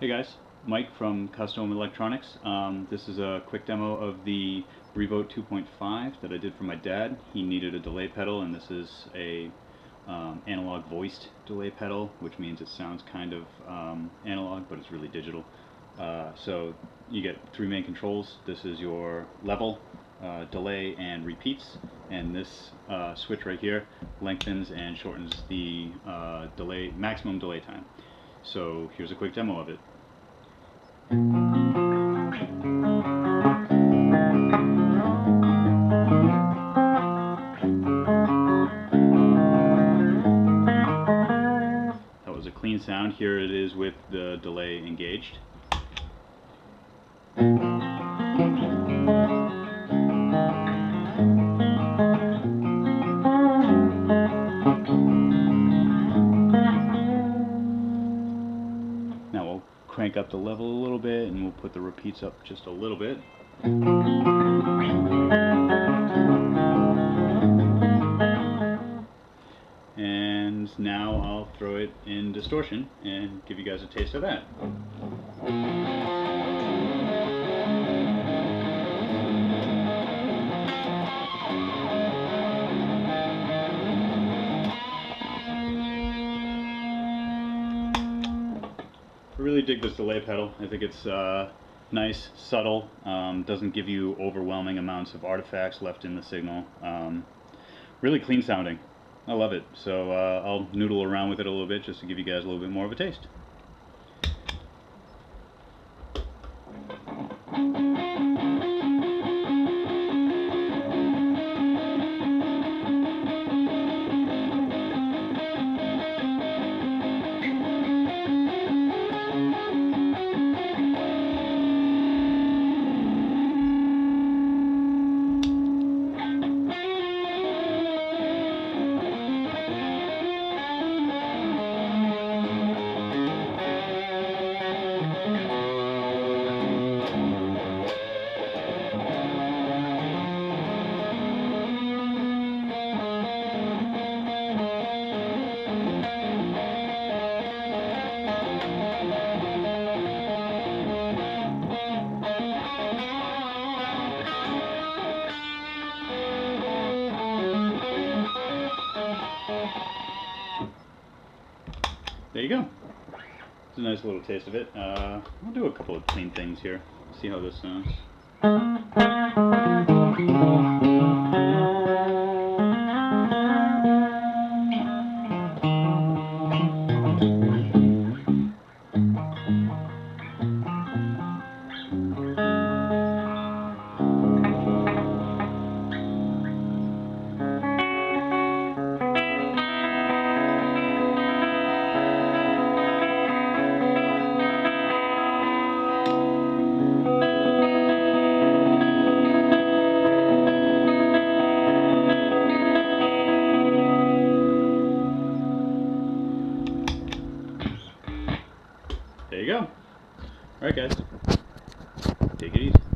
Hey guys, Mike from Custom Electronics. Um, this is a quick demo of the Rebote 2.5 that I did for my dad. He needed a delay pedal and this is a um, analog voiced delay pedal which means it sounds kind of um, analog but it's really digital. Uh, so you get three main controls. This is your level, uh, delay, and repeats and this uh, switch right here lengthens and shortens the uh, delay maximum delay time. So here's a quick demo of it. That was a clean sound. Here it is with the delay engaged. Crank up the level a little bit and we'll put the repeats up just a little bit. And now I'll throw it in distortion and give you guys a taste of that. Really dig this delay pedal. I think it's uh, nice, subtle, um, doesn't give you overwhelming amounts of artifacts left in the signal. Um, really clean sounding. I love it. So uh, I'll noodle around with it a little bit just to give you guys a little bit more of a taste. There you go. It's a nice little taste of it. Uh, I'll do a couple of clean things here. See how this sounds. There you go. Alright guys. Take it easy.